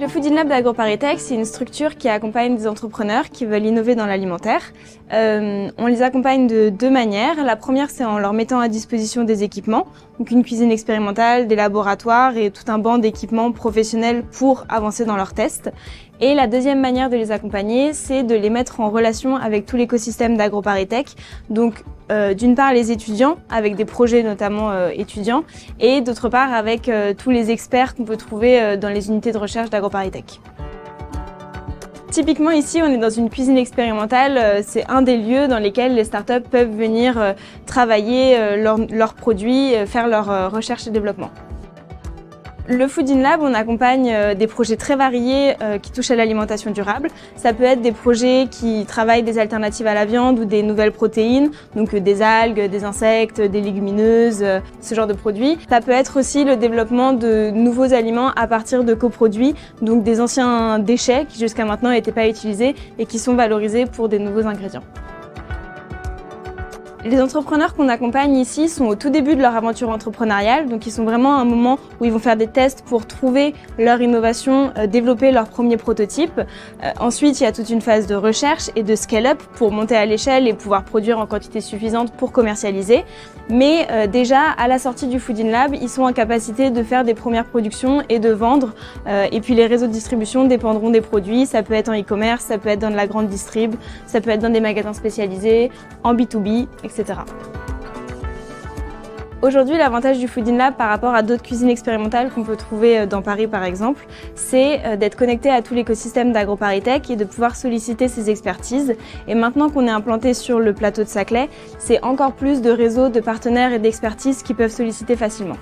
Le Food Lab d'AgroParisTech, c'est une structure qui accompagne des entrepreneurs qui veulent innover dans l'alimentaire. Euh, on les accompagne de deux manières. La première, c'est en leur mettant à disposition des équipements, donc une cuisine expérimentale, des laboratoires et tout un banc d'équipements professionnels pour avancer dans leurs tests. Et la deuxième manière de les accompagner, c'est de les mettre en relation avec tout l'écosystème d'AgroParisTech. Donc, euh, d'une part les étudiants, avec des projets notamment euh, étudiants, et d'autre part avec euh, tous les experts qu'on peut trouver dans les unités de recherche d'AgroParisTech. Typiquement ici, on est dans une cuisine expérimentale. C'est un des lieux dans lesquels les startups peuvent venir travailler leurs leurs produits, faire leur euh, recherche et développement. Le Food in Lab, on accompagne euh, des projets très variés euh, qui touchent à l'alimentation durable. Ça peut être des projets qui travaillent des alternatives à la viande ou des nouvelles protéines, donc euh, des algues, des insectes, des légumineuses, ce genre de produits. Ça peut être aussi le développement de nouveaux aliments à partir de coproduits, donc des anciens déchets qui jusqu'à maintenant n'étaient pas utilisés et qui sont valorisés pour des nouveaux ingrédients. Les entrepreneurs qu'on accompagne ici sont au tout début de leur aventure entrepreneuriale, donc ils sont vraiment à un moment où ils vont faire des tests pour trouver leur innovation, euh, développer leur premier prototype. Euh, ensuite, il y a toute une phase de recherche et de scale-up pour monter à l'échelle et pouvoir produire en quantité suffisante pour commercialiser. Mais euh, déjà, à la sortie du Food in Lab, ils sont en capacité de faire des premières productions et de vendre. Et puis les réseaux de distribution dépendront des produits. Ça peut être en e-commerce, ça peut être dans de la grande distrib, ça peut être dans des magasins spécialisés, en B2B, etc. Aujourd'hui, l'avantage du Food in Lab par rapport à d'autres cuisines expérimentales qu'on peut trouver euh, dans Paris par exemple, c'est euh, d'être connecté à tout l'écosystème d'AgroParisTech et de pouvoir solliciter ses expertises. Et maintenant qu'on est implanté sur le plateau de Saclay, c'est encore plus de réseaux de partenaires et d'expertises qui peuvent solliciter facilement.